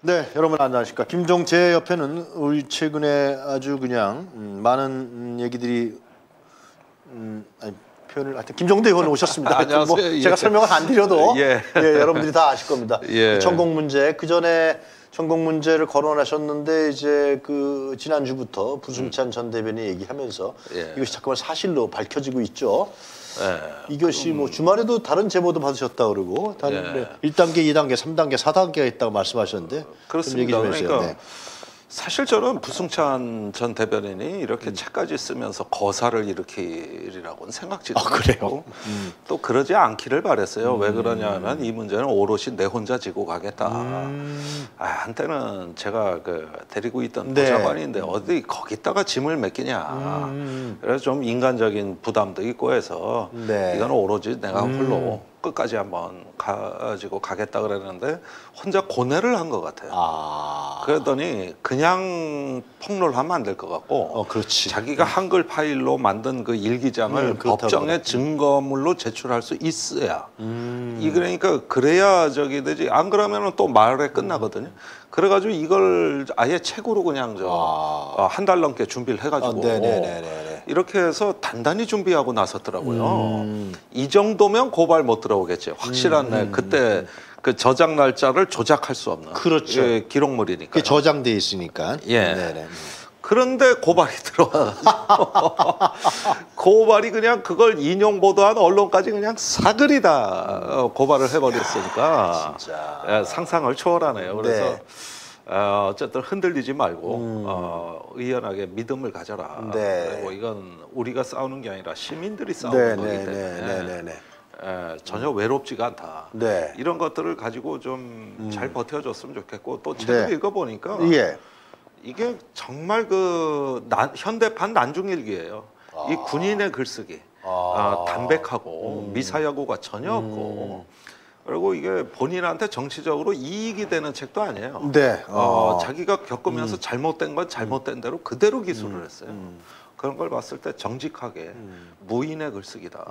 네, 여러분 안녕하십니까. 김종재 옆에는 우리 최근에 아주 그냥 음, 많은 음, 얘기들이 음, 아니, 표현을 하여튼 김종대 의원 오셨습니다. 뭐 안녕하세요. 제가 예. 설명을 안 드려도 예. 예, 여러분들이 다 아실 겁니다. 예. 천공 문제 그 전에 천공 문제를 거론하셨는데 이제 그 지난 주부터 부승찬 전 대변인 얘기하면서 예. 이것이 자꾸만 사실로 밝혀지고 있죠. 예. 이것이 뭐 주말에도 다른 제보도 받으셨다 그러고 단 예. 네. 1단계, 2단계, 3단계, 4단계가 있다고 말씀하셨는데 좀 그렇습니다. 얘기 좀 해주세요. 그러니까 네. 사실 저는 부승찬 전 대변인이 이렇게 책까지 쓰면서 거사를 일으키리라고는 생각지도 아, 그래요? 못했고 또 그러지 않기를 바랬어요. 왜 그러냐면 이 문제는 오롯이 내 혼자 지고 가겠다. 아, 한때는 제가 그 데리고 있던 음. 네. 보좌관인데 어디 거기다가 짐을 맡기냐. 음. 그래서 좀 인간적인 부담도 있고 해서 네. 음. 이건 오로지 내가 홀로 끝까지 한번 가지고 가겠다 그랬는데 혼자 고뇌를 한 것 같아요. 아, 그러더니 그냥 폭로하면 안 될 것 같고 어. 자기가 한글 파일로 만든 그 일기장을 음, 법정에 증거물로 제출할 수 있어야 음. 이 그러니까 그래야 저기 되지 안 그러면은 또 말에 끝나거든요. 그래가지고 이걸 아예 책으로 그냥 아. 저한달 넘게 준비를 해가지고 아, 네네네네네. 이렇게 해서 단단히 준비하고 나섰더라고요. 음. 이 정도면 고발 못 들어오겠지. 확실한 날 그때 그 저장 날짜를 조작할 수 없는 그렇죠. 예, 기록물이니까. 저장돼 있으니까. 예. 네네. 그런데 고발이 들어와가지고 고발이 그냥 그걸 인용 보도한 언론까지 그냥 사글이다 어, 고발을 해버렸으니까 진짜. 예, 상상을 초월하네요. 그래서 네. 어, 어쨌든 흔들리지 말고 어, 의연하게 믿음을 가져라. 음. 네. 그리고 이건 우리가 싸우는 게 아니라 시민들이 싸우는 거기 때문에 네네네네네. 예, 전혀 외롭지가 않다. 네. 음. 이런 것들을 가지고 좀잘 버텨줬으면 좋겠고 또 책을 네. 읽어보니까 예. 이게 정말 그 난- 현대판 난중일기예요. 이 군인의 글쓰기 아. 아, 담백하고 미사여구가 전혀 없고 그리고 이게 본인한테 정치적으로 이익이 되는 책도 아니에요. 네. 어, 어. 자기가 겪으면서 잘못된 건 잘못된 대로 그대로 기술을 했어요. 그런 걸 봤을 때 정직하게 무인의 글쓰기다.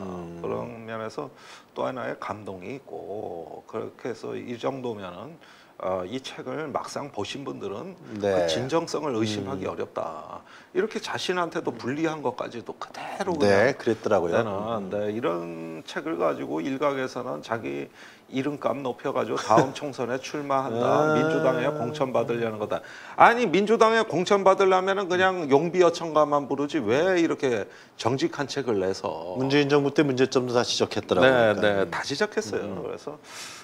그런 면에서 또 하나의 감동이 있고 그렇게 해서 이 정도면은 어, 이 책을 막상 보신 분들은 네. 그 진정성을 의심하기 어렵다. 이렇게 자신한테도 불리한 것까지도 그대로 그냥 네, 그랬더라고요. 나는 네, 이런 책을 가지고 일각에서는 자기 이름값 높여가지고 다음 총선에 출마한다. 아. 민주당에 공천 받으려는 거다. 아니 민주당에 공천 받으려면은 그냥 용비 여청가만 부르지 왜 이렇게 정직한 책을 내서 문재인 정부 때 문제점도 다 지적했더라고요. 네, 그러니까. 네, 다 지적했어요. 그래서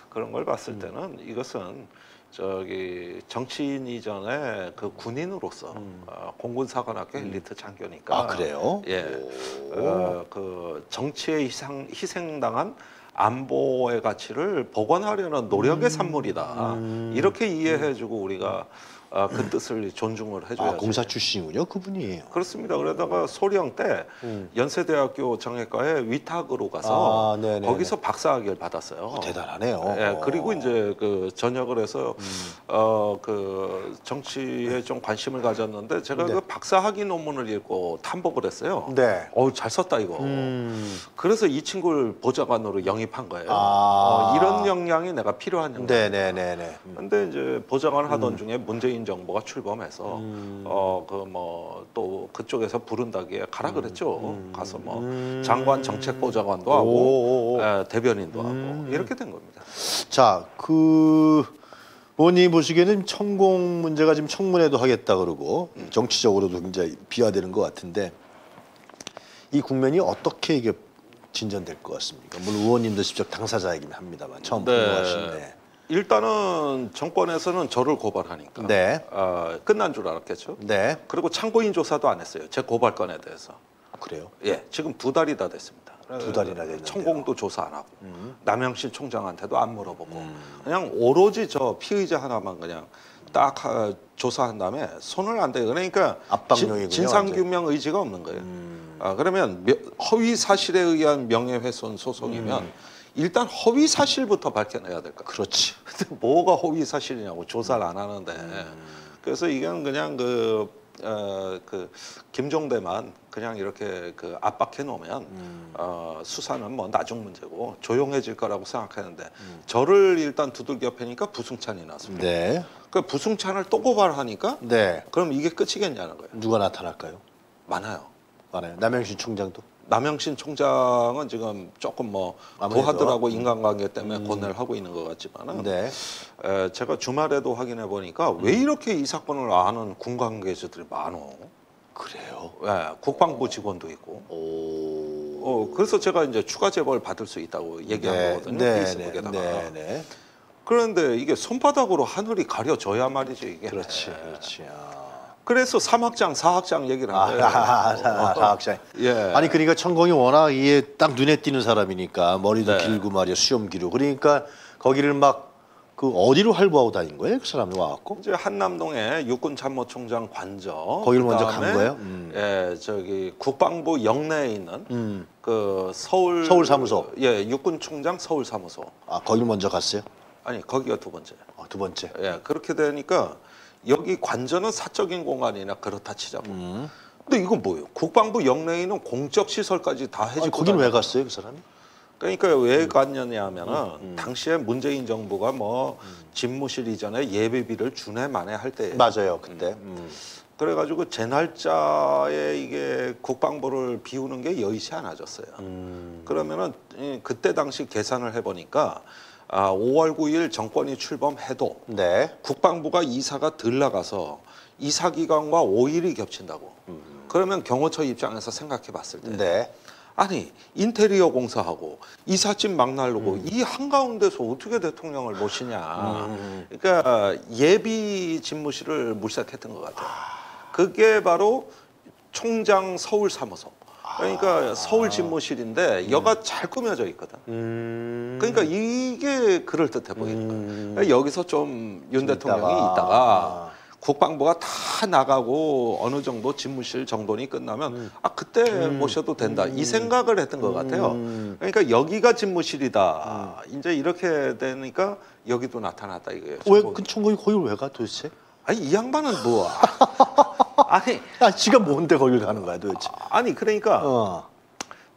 그런 걸 봤을 때는 이것은 저기 정치인 이전에 그 군인으로서 어, 공군사관학교 엘리트 장교니까 아, 그래요? 예, 어, 그 정치에 희생 희생당한 안보의 가치를 복원하려는 노력의 산물이다. 이렇게 이해해주고 우리가 어, 그 뜻을 존중을 해줘야지. 아, 공사 출신이군요, 그분이. 그렇습니다. 그러다가 소령 때 연세대학교 정외과에 위탁으로 가서 아. 거기서 박사학위를 받았어요. 대단하네요. 예, 어. 그리고 이제 그 전역을 해서 어그 정치에 좀 관심을 가졌는데 제가 네. 그 박사학위 논문을 읽고 탐복을 했어요. 네. 어우 잘 썼다 이거. 음. 그래서 이 친구를 보좌관으로 영입한 거예요. 아. 어, 이런 역량이 내가 필요한 역량. 네네네네. 음. 근데 이제 보좌관 하던 중에 문재인 정부가 출범해서 음. 어그 뭐 또 그쪽에서 부른다기에 가라 음. 그랬죠. 가서 뭐 장관 정책 보좌관도 하고. 에, 대변인도 음. 하고 이렇게 된 겁니다. 자, 그 의원님 보시기에는 천공 문제가 지금 청문회도 하겠다 그러고 정치적으로도 굉장히 비화되는 것 같은데 이 국면이 어떻게 이게 진전될 것 같습니까? 물론 의원님도 직접 당사자이긴 합니다만 처음 네. 폭로하시는데. 일단은 정권에서는 저를 고발하니까 네. 어, 끝난 줄 알았겠죠. 네. 그리고 참고인 조사도 안 했어요. 제 고발 건에 대해서. 그래요. 예, 지금 두 달이 다 됐습니다. 두 달이나 됐는데요. 음. 천공도 조사 안 하고 남영실 총장한테도 안 물어보고 그냥 오로지 저 피의자 하나만 그냥 딱 하- 조사한 다음에 손을 안 대요. 그러니까 압박용이군요, 음. 진상규명 의지가 없는 거예요. 아, 그러면 며- 허위 사실에 의한 명예훼손 소송이면 일단 허위 사실부터 밝혀내야 될 거예요. 그렇지. 근데 뭐가 허위 사실이냐고 조사를 안 하는데 음. 그래서 이건 그냥 그 어, 그 김종대만 그냥 이렇게 그 압박해 놓으면 음. 어, 수사는 뭐 나중 문제고 조용해질 거라고 생각했는데 음. 저를 일단 두들겨 패니까 부승찬이 나왔습니다. 네. 그 부승찬을 또 고발하니까 네. 그럼 이게 끝이겠냐는 거예요. 누가 나타날까요? 많아요. 많아요. 남영신 총장도. 남영신 총장은 지금 조금 뭐 아무래도. 부하들하고 인간관계 때문에 고뇌를 하고 있는 것 같지만은 네. 에, 제가 주말에도 확인해 보니까 왜 이렇게 이 사건을 아는 군 관계자들이 많어? 그래요. 예, 국방부 직원도 있고. 오. 어, 그래서 제가 이제 추가 재벌 받을 수 있다고 얘기한 거거든요. 네, 네, 페이스북에다가. 네, 네. 그런데 이게 손바닥으로 하늘이 가려져야 말이죠 이게. 그렇지, 그렇지. 아. 그래서 3학장, 4학장 얘기를 아, 한 거예요. 아, 아, 사학장. 예. 아니 그러니까 천공이 워낙 이게 딱 눈에 띄는 사람이니까 머리도 네. 길고 말이야 수염 기고 그러니까 거기를 막 그 어디로 활보하고 다닌 거예요 그 사람이 와갖고 이제 한남동에 육군 참모총장 관저 거기를 먼저 간 거예요? 음. 예, 저기 국방부 영내에 있는 음. 그 서울 서울 사무소. 예, 육군 총장 서울 사무소. 아 거기를 먼저 갔어요 아니, 거기가 두 번째. 어, 두 번째 예, 그렇게 되니까 여기 관저는 사적인 공간이나 그렇다 치자고. 음. 근데 이건 뭐예요? 국방부 영내에 있는 공적 시설까지 다 해지고 거기는 왜 갔어요 그 사람이 그러니까 왜 음. 갔냐면은 당시에 문재인 정부가 뭐 집무실 이전에 예배비를 주네 마네 할 때. 맞아요 그때 음. 그래가지고 제 날짜에 이게 국방부를 비우는 게 여의치 않아졌어요. 음. 그러면은 이 그때 당시 계산을 해보니까 아, 5월 9일 정권이 출범해도 네 국방부가 이사가 덜 나가서 이사 기간과 5일이 겹친다고. 그러면 경호처 입장에서 생각해 봤을 때 네. 아니 인테리어 공사하고 이삿짐 막 날르고 음. 이 한가운데서 어떻게 대통령을 모시냐. 음. 그러니까 예비 집무실을 물색했던 것 같아요. 그게 바로 총장 서울 사무소. 그러니까 서울 집무실인데 여가 잘 꾸며져 있거든. 음. 그러니까 이게 그럴 듯해 보이는 거예요. 음. 그러니까 여기서 좀윤좀 대통령이 있다가. 있다가, 아. 국방부가 다 나가고 어느 정도 집무실 정돈이 끝나면 아 그때 모셔도 된다 이 생각을 했던 것 같아요. 음. 그러니까 여기가 집무실이다. 이제 이렇게 되니까 여기도 나타났다 이거예요. 왜그 천공이 거기를 왜가 도대체 아니 이 양반은 뭐 아니 아 지가 뭔데 거기를 가는 거야 도대체 아니 그러니까 어.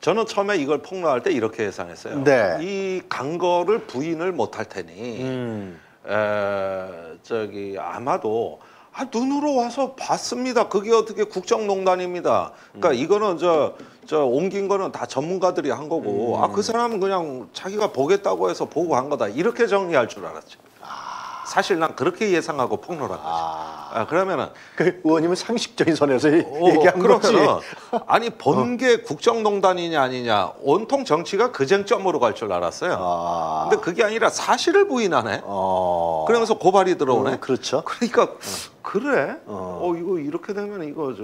저는 처음에 이걸 폭로할 때 이렇게 예상했어요. 네. 이 강거를 부인을 못 할 테니 음. 에, 저기 아마도 아, 눈으로 와서 봤습니다. 그게 어떻게 국정농단입니다. 그러니까 음. 이거는 저, 저 옮긴 거는 다 전문가들이 한 거고 음. 아 그 사람은 그냥 자기가 보겠다고 해서 보고 한 거다 이렇게 정리할 줄 알았죠. 사실 난 그렇게 예상하고 폭로를 한 거죠. 아. 아, 그러면은 그 의원님은 상식적인 선에서 어, 얘기한 거지. 아니 번게 국정농단이냐 아니냐 온통 정치가 그 쟁점으로 갈 줄 알았어요. 아. 근데 그게 아니라 사실을 부인하네. 어. 그러면서 고발이 들어오네. 어, 그렇죠. 그러니까 그래? 어. 어. 이거 이렇게 되면 이거 저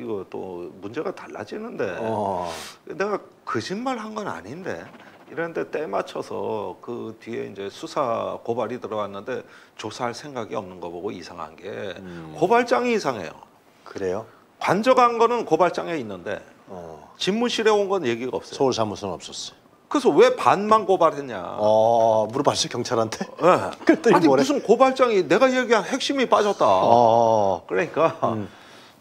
이거 또 문제가 달라지는데 어. 내가 거짓말 한 건 아닌데 이런 데 때 맞춰서 그 뒤에 이제 수사 고발이 들어왔는데 조사할 생각이 없는 거 보고 이상한 게 음. 고발장이 이상해요. 그래요. 관저간 거는 고발장에 있는데 어. 집무실에 온 건 얘기가 없어요. 서울 사무소는 없었어요. 그래서 왜 반만 고발했냐? 어, 물어봤어요 경찰한테. 예. 그랬더니 아니 뭐래? 무슨 고발장이 내가 얘기한 핵심이 빠졌다. 어. 그러니까 음.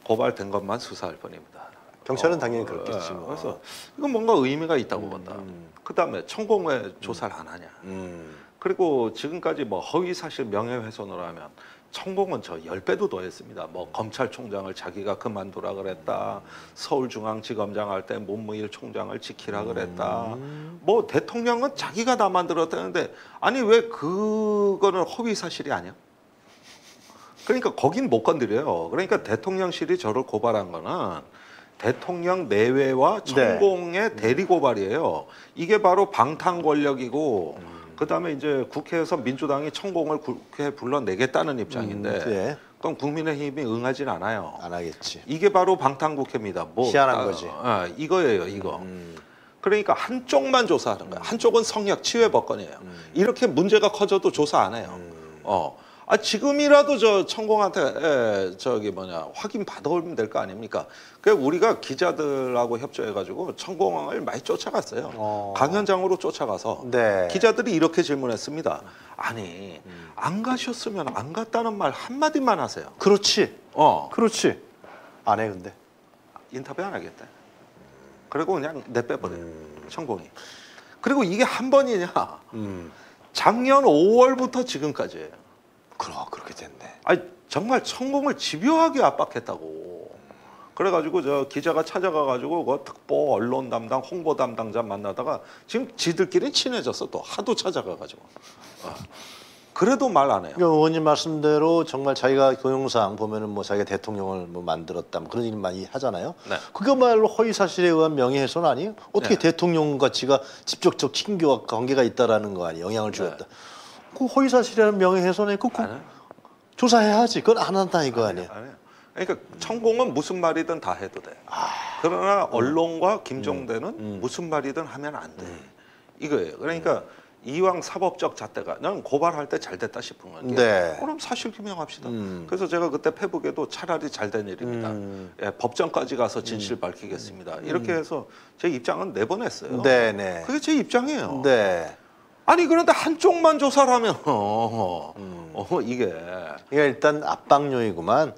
고발된 것만 수사할 뿐입니다. 경찰은 어, 당연히 그렇겠지 예. 뭐. 그래서 이건 뭔가 의미가 있다고 본다. 음. 그다음에 천공 왜 조사를 안 하냐. 음. 그리고 지금까지 뭐 허위 사실 명예훼손을 하면 천공은 저 10배도 더 했습니다. 뭐 검찰총장을 자기가 그만두라 그랬다. 서울중앙지검장 할 때 문무일 총장을 지키라 그랬다. 뭐 대통령은 자기가 다 만들었다는데 아니 왜 그거는 허위 사실이 아니야? 그러니까 거긴 못 건드려요. 그러니까 대통령실이 저를 고발한 거는 대통령 내외와 천공의 대리 고발이에요. 이게 바로 방탄 권력이고 그다음에 이제 국회에서 민주당이 천공을 국회에 불러내겠다는 입장인데 음, 예. 그럼 국민의힘이 응하진 않아요. 안 하겠지. 이게 바로 방탄 국회입니다. 뭐 희한한 아, 거지. 아, 이거예요, 이거. 음. 그러니까 한쪽만 조사하는 거야. 한쪽은 성역 치외 법권이에요. 이렇게 문제가 커져도 조사 안 해요. 음. 어. 아 지금이라도 저 천공한테 에, 저기 뭐냐 확인 받아오면 될 거 아닙니까? 그 우리가 기자들하고 협조해가지고 천공을 많이 쫓아갔어요. 어. 강현장으로 쫓아가서 네. 기자들이 이렇게 질문했습니다. 아니 안 가셨으면 안 갔다는 말 한 마디만 하세요. 그렇지. 어. 그렇지. 안 해 근데. 인터뷰 안 하겠대. 그리고 그냥 내빼버려 음. 천공이. 그리고 이게 한 번이냐? 음. 작년 5월부터 지금까지예요. 그러 그렇게 됐네. 아니 정말 천공을 집요하게 압박했다고. 그래가지고 저 기자가 찾아가가지고 그 특보 언론 담당 홍보 담당자 만나다가 지금 지들끼리 친해졌어 또 하도 찾아가가지고. 어. 그래도 말 안 해요. 그러니까 의원님 말씀대로 정말 자기가 동영상 보면은 뭐 자기가 대통령을 뭐 만들었다 뭐 그런 일 많이 하잖아요. 네. 그거말로 허위 사실에 의한 명예훼손 아니에요? 어떻게 네. 대통령과 지가 직접적 친교와 관계가 있다라는 거 아니에요? 영향을 주었다. 네. 그 허위 사실이라는 명예훼손에 그그안 해요. 조사해야지. 그건 안 한다 이거 아니에요? 그러니까 천공은 무슨 말이든 다 해도 돼. 아. 그러나 언론과 김종대는 음. 무슨 말이든 하면 안 돼. 이거예요. 그러니까 이왕 사법적 잣대가 난 고발할 때 잘 됐다 싶은 건 게, 네. 그럼 사실 규명합시다. 음. 그래서 제가 그때 페북에도 차라리 잘 된 일입니다. 음. 예, 법정까지 가서 진실 밝히겠습니다. 이렇게 해서 제 입장은 내보냈어요. 네 네. 그게 제 입장이에요. 네. 아니 그런데 한쪽만 조사를 하면 어, 음. 어, 이게 그러니까 일단 압박용이구만.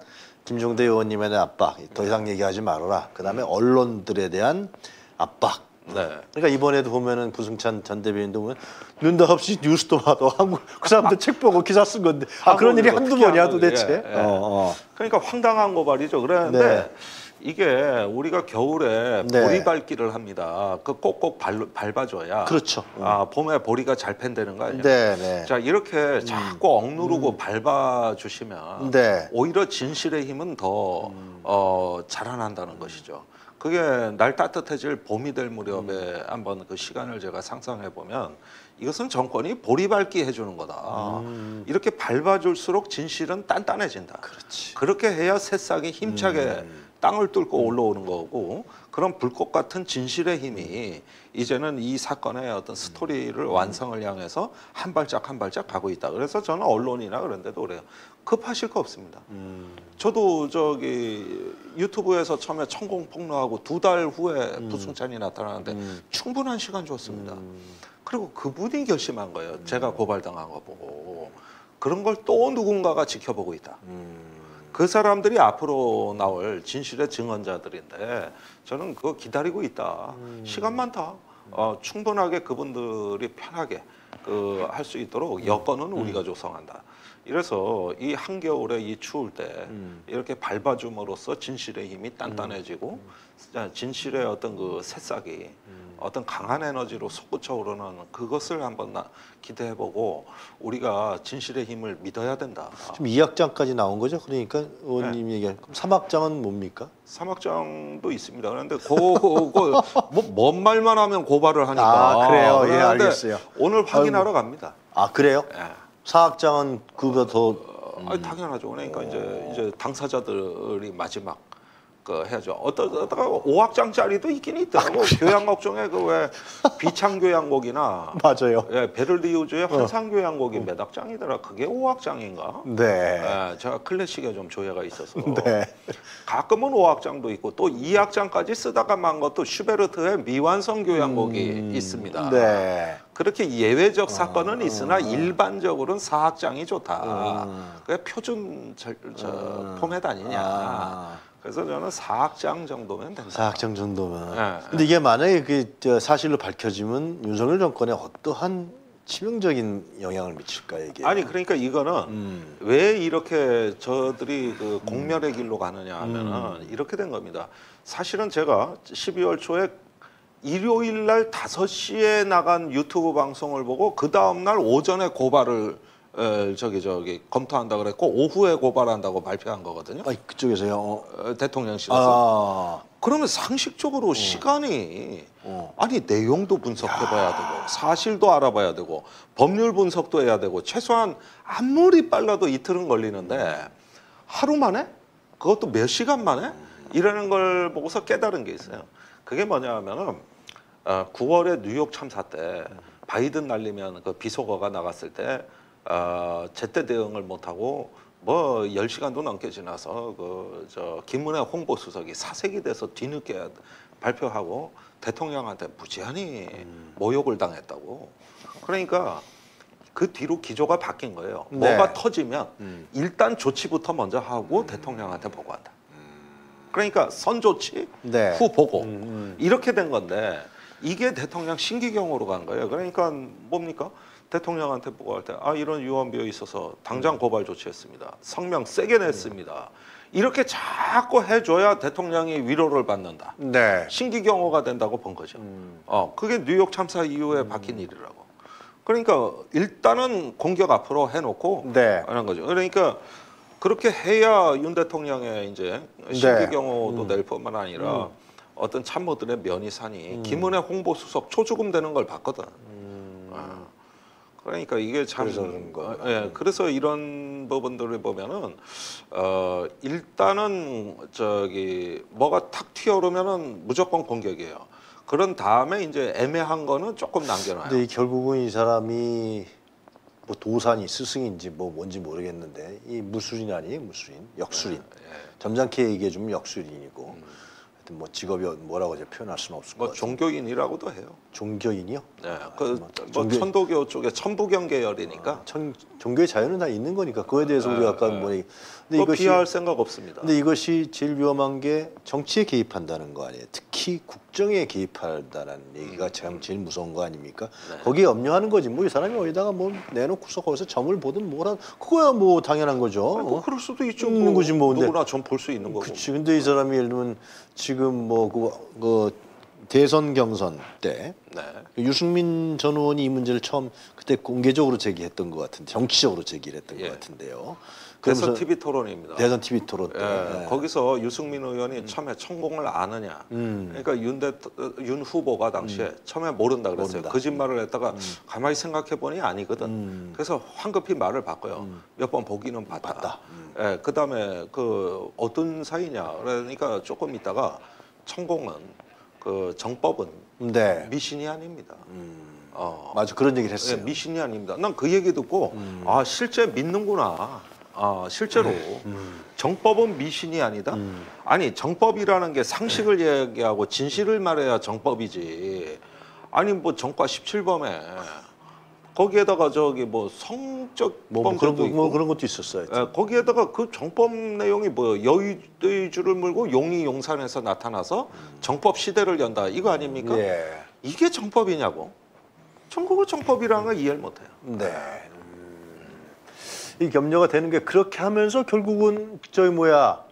김종대 의원님에 대한 압박. 더 이상 얘기하지 말아라. 그다음에 언론들에 대한 압박. 네. 그러니까 이번에도 보면은 부승찬 전 대변인도 보면 눈다없이 뉴스도 봐도 한국 그 사람들 책 보고 기사 쓴 건데 아 그런 일이 한두 번이야 도대체. 예, 예. 어, 어. 그러니까 황당한 고발이죠. 그랬는데 네. 이게 우리가 겨울에 네. 보리 밟기를 합니다. 그 꼭꼭 발, 밟아줘야 그렇죠. 아 봄에 보리가 잘 팬되는 거 아니에요? 네, 네. 자 이렇게 자꾸 억누르고 밟아주시면 네. 오히려 진실의 힘은 더 어, 자라난다는 것이죠. 그게 날 따뜻해질 봄이 될 무렵에 한번 그 시간을 제가 상상해 보면 이것은 정권이 보리밟기 해주는 거다. 음. 이렇게 밟아줄수록 진실은 단단해진다. 그렇지. 그렇게 해야 새싹이 힘차게 음. 땅을 뚫고 올라오는 거고 그런 불꽃 같은 진실의 힘이 이제는 이 사건의 어떤 스토리를 완성을 향해서 한 발짝 한 발짝 가고 있다. 그래서 저는 언론이나 그런 데도 그래요. 급하실 거 없습니다. 음. 저도 저기 유튜브에서 처음에 천공 폭로하고 두 달 후에 부승찬이 나타나는데 음. 충분한 시간 줬습니다. 그리고 그분이 결심한 거예요. 제가 고발당한 거 보고 그런 걸 또 누군가가 지켜보고 있다. 음. 그 사람들이 앞으로 나올 진실의 증언자들인데 저는 그거 기다리고 있다. 시간 많다. 어, 충분하게 그분들이 편하게 그 할 수 있도록 여건은 우리가 조성한다. 이래서 이 한겨울에 이 추울 때 음. 이렇게 밟아줌으로써 진실의 힘이 단단해지고 자, 진실의 어떤 그 새싹이 어떤 강한 에너지로 솟구쳐 오르는 그것을 한번 나, 기대해보고 우리가 진실의 힘을 믿어야 된다. 지금 2학장까지 나온 거죠? 그러니까 의원님 네. 얘기한 그럼 3학장은 뭡니까? 사막장도 있습니다. 그런데 그뭐뭔 말만 하면 고발을 하니까. 아, 그래요? 예, 알겠어요. 오늘 확인하러 갑니다. 아 그래요? 예. 4학장은 그보다 더 어, 아니, 당연하죠. 그러니까 이제 이제 당사자들이 마지막 그 해야죠. 어떠다가 5학장짜리도 있긴 있더라고. 교양곡 중에 그 왜 비창교양곡이나 맞아요. 예, 베를리우즈의 어. 환상교양곡이 몇 학장이더라. 그게 5학장인가? 네. 예, 제가 클래식에 좀 조예가 있어서 네. 가끔은 5학장도 있고 또 2학장까지 쓰다가 만 것도 슈베르트의 미완성 교향곡이 음, 있습니다. 네. 그렇게 예외적 사건은 있으나 일반적으로는 4학장이 좋다. 음. 그게 표준 저, 저 음. 포맷 아니냐. 아. 그래서 저는 4학장 정도면 된다. 4학장 정도면. 네. 근데 이게 만약에 그 저, 사실로 밝혀지면 윤석열 정권에 어떠한 치명적인 영향을 미칠까 이게? 아니 그러니까 이거는 음. 왜 이렇게 저들이 그 공멸의 길로 가느냐 하면은 이렇게 된 겁니다. 사실은 제가 12월 초에 일요일 날 5시에 나간 유튜브 방송을 보고 그 다음 날 오전에 고발을 에, 저기 저기 검토한다 그랬고 오후에 고발한다고 발표한 거거든요. 아, 그쪽에서요. 어. 어, 대통령실에서. 아. 그러면 상식적으로 시간이 어. 아니 내용도 분석해봐야 되고 사실도 알아봐야 되고 법률 분석도 해야 되고 최소한 아무리 빨라도 이틀은 걸리는데 하루 만에 그것도 몇 시간 만에 이러는 걸 보고서 깨달은 게 있어요. 그게 뭐냐 하면은 어, 9월에 뉴욕 참사 때 바이든 날리면 그 비속어가 나갔을 때 어, 제때 대응을 못하고 뭐 10시간도 넘게 지나서 그 저 김문혜 홍보수석이 사색이 돼서 뒤늦게 발표하고 대통령한테 무지한히 모욕을 당했다고. 그러니까 그 뒤로 기조가 바뀐 거예요. 네. 뭐가 터지면 음. 일단 조치부터 먼저 하고 대통령한테 보고한다. 그러니까 선 좋지 네. 후 보고 음, 음. 이렇게 된 건데 이게 대통령 신기경으로 간 거예요. 그러니까 뭡니까? 대통령한테 보고할 때 아 이런 유언비어 있어서 당장 고발 조치했습니다. 성명 세게 냈습니다. 이렇게 자꾸 해줘야 대통령이 위로를 받는다. 네. 신기 경호가 된다고 본 거죠. 음. 어 그게 뉴욕 참사 이후에 박힌 일이라고. 그러니까 일단은 공격 앞으로 해놓고 네. 하는 거죠. 그러니까 그렇게 해야 윤 대통령의 이제 신기 경호도 낼 뿐만 아니라 음. 어떤 참모들의 면이 사니 김은혜 홍보수석 초주금 되는 걸 봤거든. 음. 아, 그러니까 이게 참 그래서 그런 거. 어, 예, 그래서 이런 부분들을 보면은 어 일단은 저기 뭐가 탁 튀어오르면은 무조건 공격이에요. 그런 다음에 이제 애매한 거는 조금 남겨놔요. 근데 이 결국은 이 사람이 뭐 도산이 스승인지 뭐 뭔지 모르겠는데 이 무술인 아니에요 무술인 역술인 예. 점잖게 얘기해 주면 역술인이고 하여튼 뭐 직업이 뭐라고 이제 표현할 수는 없을 것뭐 같아요. 종교인이라도 해요. 종교인이요? 네, 아, 그뭐뭐 종교- 천도교 쪽에 천부경 계열이니까 천, 종교의 자유는 다 있는 거니까 그거에 대해서 우리가 아까 뭐 얘기- 근데 그 이것이 비하할 생각 없습니다. 근데 이것이 제일 위험한 게 정치에 개입한다는 거 아니에요. 특히 국 정에 개입한다는 얘기가 참 제일 무서운 거 아닙니까? 네. 거기에 염려하는 거지. 뭐 이 사람이 어디다가 뭐 내놓고서 거기서 점을 보든 뭐라 그거야 뭐 당연한 거죠. 아니, 뭐 그럴 수도 있죠. 있는 뭐 거지, 뭐. 근데- 누구나 좀볼수 있는 거고. 그렇지. 근데 이 사람이 예를 들면 지금 뭐그 그 대선 경선 때 네. 유승민 전 의원이 이 문제를 처음 그때 공개적으로 제기했던 것 같은데 정치적으로 제기를 했던 예. 것 같은데요. 대선 TV 토론입니다. 대선 TV 토론 때 예, 예. 거기서 유승민 의원이 처음에 천공을 아느냐. 음. 그러니까 윤, 대, 윤 후보가 당시에 처음에 모른다 그랬어요. 모른다. 거짓말을 했다가 가만히 생각해 보니 아니거든. 음. 그래서 황급히 말을 바꿔요. 몇 번 보기는 봤다. 봤다. 예, 그 다음에 그 어떤 사이냐. 그러니까 조금 있다가 천공은 그 정법은 네. 미신이 아닙니다. 음. 어. 맞아 그런 얘기를 예, 했어요. 미신이 아닙니다. 난 그 얘기 듣고 음. 아 실제 믿는구나. 아 실제로 정법은 미신이 아니다. 음. 아니 정법이라는 게 상식을 얘기하고 진실을 말해야 정법이지. 아니 뭐 정과 17범에 거기에다가 저기 뭐 성적 뭐, 뭐 그런 거, 뭐 그런 것도 있었어요. 예, 거기에다가 그 정법 내용이 뭐예요? 여의도의 줄을 물고 용이 용산에서 나타나서 정법 시대를 연다 이거 아닙니까? 예. 이게 정법이냐고? 전국의 정법이라는 걸 이해를 못해요. 네. 음. 이 겸료가 되는 게 그렇게 하면서 결국은 저희 뭐야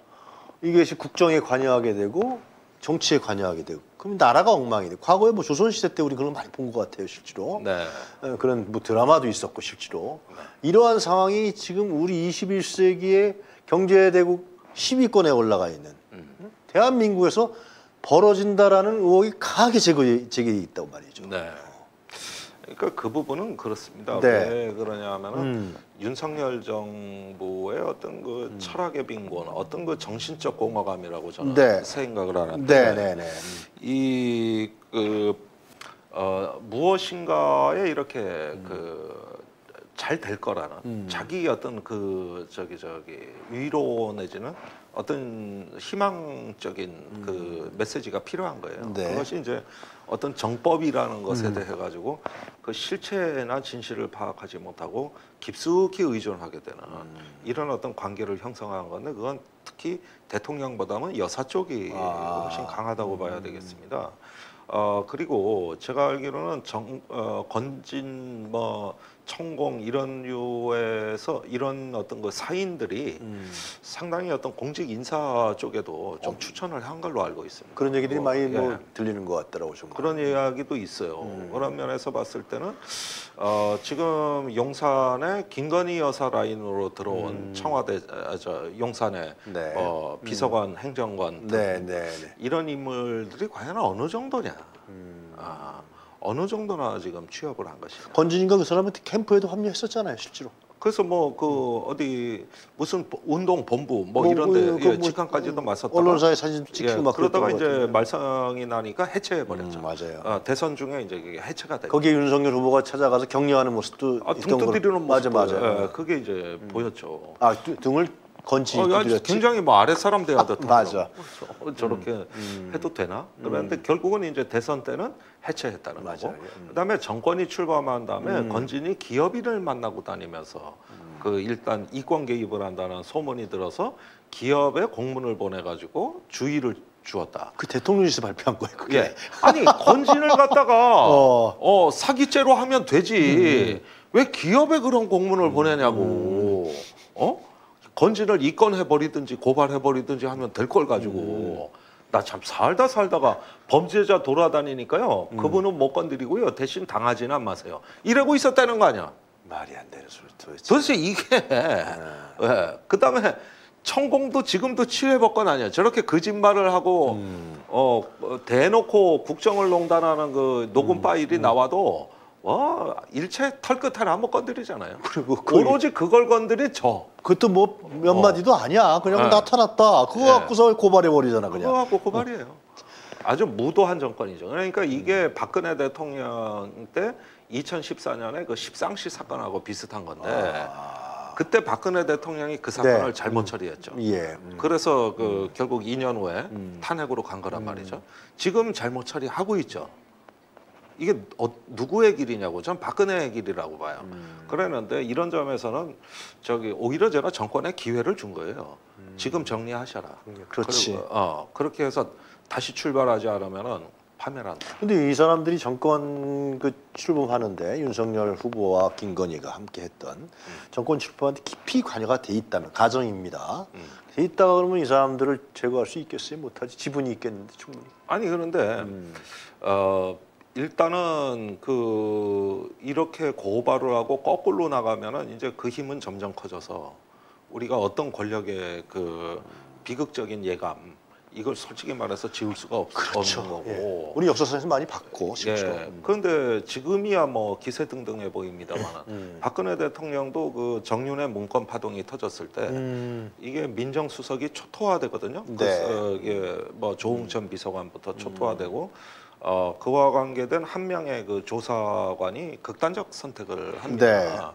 이것이 국정에 관여하게 되고 정치에 관여하게 되고 그럼 나라가 엉망이 돼. 과거에 뭐 조선 시대 때 우리 그런 거 많이 본 것 같아요, 실제로. 네. 어, 그런 뭐 드라마도 있었고 실제로 이러한 상황이 지금 우리 21세기의 경제대국 10위권에 올라가 있는 음. 대한민국에서 벌어진다라는 의혹이 강하게 제기, 제기돼 있다고 말이죠. 네. 그러니까 그 부분은 그렇습니다. 네. 왜 그러냐면은 음. 윤석열 정부의 어떤 그 철학의 빈곤, 어떤 그 정신적 공허감이라고 저는 네. 생각을 하는데 네, 네, 네. 이그 어, 무엇인가에 이렇게 그 잘 될 거라는 음. 자기 어떤 그 저기 저기 위로 내지는 어떤 희망적인 그 메시지가 필요한 거예요. 음. 네. 그것이 이제 어떤 정법이라는 것에 음. 대해 가지고 그 실체나 진실을 파악하지 못하고 깊숙이 의존하게 되는 음. 이런 어떤 관계를 형성한 건데 그건 특히 대통령보다는 여사 쪽이 아. 훨씬 강하다고 봐야 되겠습니다. 어 그리고 제가 알기로는 정 어, 건진 뭐 천공 이런 류에서 이런 어떤 그 사인들이 음. 상당히 어떤 공직 인사 쪽에도 좀 추천을 한 걸로 알고 있습니다. 그런 얘기들이 뭐, 많이 뭐 예. 들리는 것 같더라고 좀. 그런 이야기도 있어요. 음. 그런 면에서 봤을 때는 어, 지금 용산에 김건희 여사 라인으로 들어온 음. 청와대 아, 저 용산에 네. 어, 비서관, 행정관 등 네, 네, 네. 이런 인물들이 과연 어느 정도냐? 음. 아, 어느 정도나 지금 취업을 한 것이냐? 건진이가 그 사람한테 캠프에도 합류했었잖아요, 실제로. 그래서 뭐 그 어디 무슨 운동 본부 뭐, 뭐, 이런데 그, 그 예, 뭐, 직함까지도 음, 맞섰다가 언론사에 사진 찍히고 예, 막 그러다가 이제. 말썽이 나니까 해체해 버렸죠. 음, 맞아요. 어, 대선 중에 이제 해체가 됐고 거기에 윤석열 후보가 찾아가서 격려하는 모습도 아, 등 거. 두드리는 맞아, 모습 맞아. 예, 그게 이제 보였죠. 아, 두- 등을 건지 어, 두드렸지. 굉장히 뭐 아래 사람 돼야 돼. 맞아. 어, 저 렇게 해도 되나? 그런데 결국은 이제 대선 때는 해체했다는 맞아요. 거고. 음. 그다음에 정권이 출범한 다음에 건진이 기업인을 만나고 다니면서 그 일단 이권 개입을 한다는 소문이 들어서 기업에 공문을 보내가지고 주의를 주었다. 그 대통령실에서 발표한 거예요. 그게. 예. 아니 건진을 갖다가 어. 어. 사기죄로 하면 되지. 왜 기업에 그런 공문을 보내냐고. 어? 건진을 입건해 버리든지 고발해 버리든지 하면 될 걸 가지고. 나참 살다 살다가 범죄자 돌아다니니까요. 그분은 못 건드리고요. 대신 당하지는 마세요. 이러고 있었다는 거 아니야. 말이 안 되는 소리 도대체. 도대체 이게 예. 그다음에 천공도 지금도 치외법권 아니야. 저렇게 거짓말을 하고 음. 어, 어, 대놓고 국정을 농단하는 그 녹음 음. 파일이 나와도 와 일체 털끝 하나 한번 건드리잖아요. 그리고 그 오로지 그걸 건드린 저. 그것도 뭐몇 마디도 아니야. 그냥 네. 나타났다. 그거 네. 갖고서 고발해 버리잖아 그거 그냥. 갖고 고발이에요. 아주 무도한 정권이죠. 그러니까 이게 박근혜 대통령 때 2014년에 그 십상시 사건하고 비슷한 건데 아. 그때 박근혜 대통령이 그 사건을 네. 잘못 처리했죠. 예. 음. 그래서 그 결국 2년 후에 음. 탄핵으로 간 거란 말이죠. 지금 잘못 처리하고 있죠. 이게 어, 누구의 길이냐고 전 박근혜의 길이라고 봐요. 음. 그랬는데 이런 점에서는 저기 오히려 제가 정권에 기회를 준 거예요. 음. 지금 정리하셔라. 그렇지. 그리고, 어 그렇게 해서 다시 출발하지 않으면은 파멸한다. 근데 이 사람들이 정권 그 출범하는데 윤석열 후보와 김건희가 함께 했던 정권 출범한테 깊이 관여가 돼 있다면 가정입니다. 음. 돼 있다가 그러면 이 사람들을 제거할 수 있겠어요? 못하지. 지분이 있겠는데 충분히. 아니 그런데 음. 어 일단은 그 이렇게 고발을 하고 거꾸로 나가면은 이제 그 힘은 점점 커져서 우리가 어떤 권력의 그 비극적인 예감 이걸 솔직히 말해서 지울 수가 없, 없는 거고. 예. 우리 역사상에서 많이 봤고 실제로. 예. 그런데 지금이야 뭐 기세 등등해 보입니다만 음. 박근혜 대통령도 그 정윤의 문건 파동이 터졌을 때 음. 이게 민정수석이 초토화되거든요. 네. 그, 어, 이게 뭐 조웅천 비서관부터 초토화되고 어, 그와 관계된 한 명의 그 조사관이 극단적 선택을 합니다.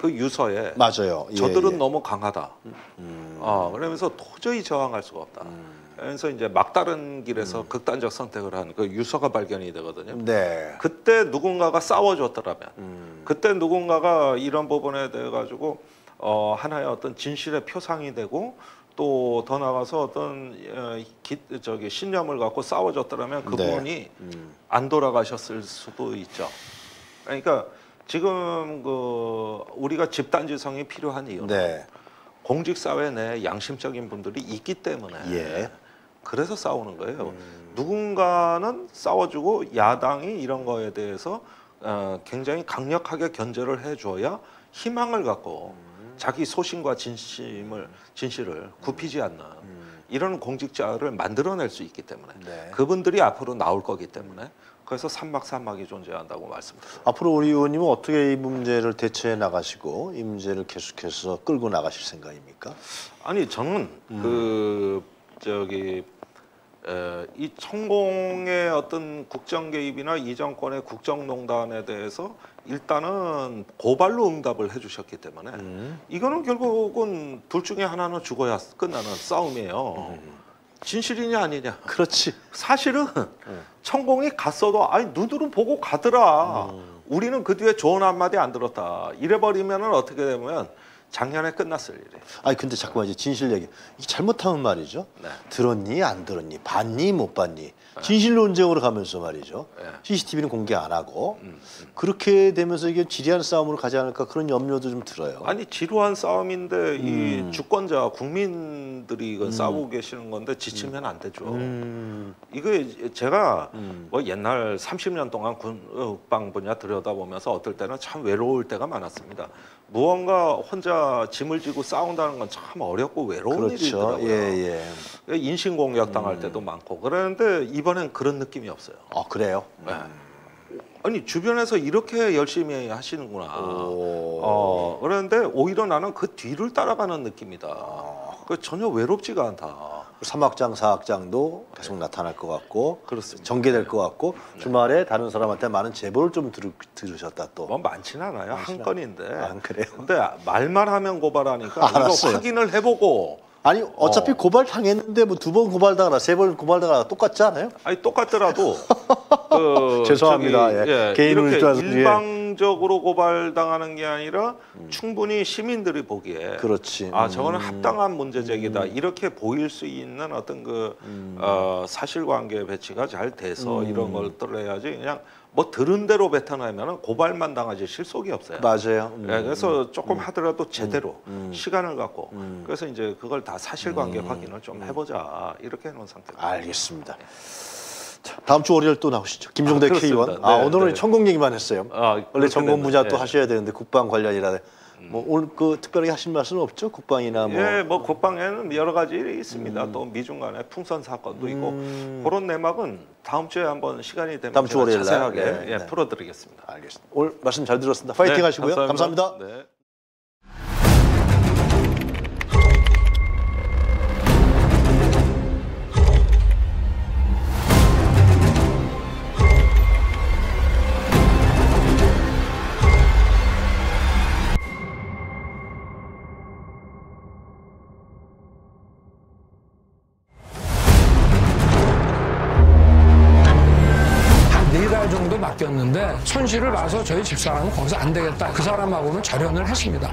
그 유서에 맞아요. 예, 저들은 예. 너무 강하다. 음. 어, 그러면서 도저히 저항할 수가 없다. 음. 그래서 이제 막다른 길에서 극단적 선택을 한 그 유서가 발견이 되거든요. 네. 그때 누군가가 싸워줬더라면 음. 그때 누군가가 이런 부분에 대해 가지고 어, 하나의 어떤 진실의 표상이 되고 또 더 나가서 어떤 어, 기, 저기 신념을 갖고 싸워줬더라면 그분이 음. 안 돌아가셨을 수도 있죠. 그러니까 지금 그 우리가 집단지성이 필요한 이유는 네. 공직 사회 내에 양심적인 분들이 있기 때문에 예. 그래서 싸우는 거예요. 음. 누군가는 싸워주고 야당이 이런 거에 대해서 어, 굉장히 강력하게 견제를 해줘야 희망을 갖고 음. 자기 소신과 진심을 진실을 굽히지 않는 음. 이런 공직자를 만들어낼 수 있기 때문에 네. 그분들이 앞으로 나올 거기 때문에 그래서 삼막삼막이 존재한다고 말씀드려요. 앞으로 우리 의원님은 어떻게 이 문제를 대처해 나가시고 이 문제를 계속해서 끌고 나가실 생각입니까? 아니 저는 음. 그 저기 에, 이 천공의 어떤 국정 개입이나 이 정권의 국정농단에 대해서 일단은 고발로 응답을 해주셨기 때문에 음. 이거는 결국은 둘 중에 하나는 죽어야 끝나는 싸움이에요. 음. 진실이냐 아니냐. 그렇지. 사실은 음. 천공이 갔어도 아니 눈으로 보고 가더라. 음. 우리는 그 뒤에 좋은 한마디 안 들었다. 이래버리면 은 어떻게 되면 작년에 끝났을 일이에요. 아니 근데 자꾸만 이제 진실 얘기. 이게 잘못하면 말이죠. 네. 들었니 안 들었니 봤니 못 봤니 진실 논쟁으로 가면서 말이죠. 네. CCTV는 공개 안 하고 음, 음. 그렇게 되면서 이게 지리한 싸움으로 가지 않을까 그런 염려도 좀 들어요. 아니 지루한 싸움인데 이 음. 주권자 국민들이 이건 싸우고 계시는 건데 지치면 안 되죠. 음. 이거 제가 음. 뭐 옛날 30년 동안 국방 분야 들여다보면서 어떨 때는 참 외로울 때가 많았습니다. 무언가 혼자 짐을 지고 싸운다는 건 참 어렵고 외로운 그렇죠. 일이더라고요. 예 예. 인신 공격 당할 때도 많고 그러는데 이번엔 그런 느낌이 없어요. 아 그래요. 네. 아니 주변에서 이렇게 열심히 하시는구나. 오. 어 그런데 오히려 나는 그 뒤를 따라가는 느낌이다. 아. 그 전혀 외롭지가 않다. 삼악장 사악장도 계속 나타날 것 같고 그렇습니다. 전개될 것 같고 주말에 다른 사람한테 많은 제보를 좀 들, 들으셨다 또. 뭐 많지는 않아요. 한 많지는 건인데. 아, 그래요? 근데 말만 하면 고발하니까 알았어요. 이거 확인을 해보고 아니 어차피 어. 고발 당했는데 뭐 두 번 고발당하나 세 번 고발당하나 똑같지 않아요? 아니 똑같더라도 그 죄송합니다. 저기, 예. 개인 이렇게 울트라서, 예. 개인적으로 고발당하는 게 아니라 충분히 시민들이 보기에 음. 그렇지. 아 저거는 음. 합당한 문제 제기다 이렇게 보일 수 있는 어떤 그 어, 사실관계 배치가 잘 돼서 음. 이런 것들을 해야지 그냥 뭐 들은 대로 뱉어내면 고발만 당하지 실속이 없어요. 맞아요. 음. 예, 그래서 조금 하더라도 제대로 음. 시간을 갖고 음. 그래서 이제 그걸 다 사실관계 확인을 좀 해보자 이렇게 해놓은 상태입니다. 알겠습니다. 자, 다음 주 월요일 또 나오시죠. 김종대 아, 그렇습니다. K1. 아, 네, 오늘은 네. 천공 얘기만 했어요. 아, 원래 전공 분야. 또 예. 하셔야 되는데 국방 관련이라 뭐 오늘 그 특별하게 하신 말씀 없죠? 국방이나 뭐 예, 뭐 국방에는 여러 가지 일이 있습니다. 또 미중 간의 풍선 사건도 있고 음. 그런 내막은 다음 주에 한번 시간이 되면 다음 주 월요일 날. 자세하게 네, 예, 네. 풀어드리겠습니다. 알겠습니다. 오늘 말씀 잘 들었습니다. 파이팅 네, 하시고요. 감사합니다. 네. 한 손실을 봐서 저희 집사람은 거기서 안 되겠다. 그 사람하고는 절연을 했습니다.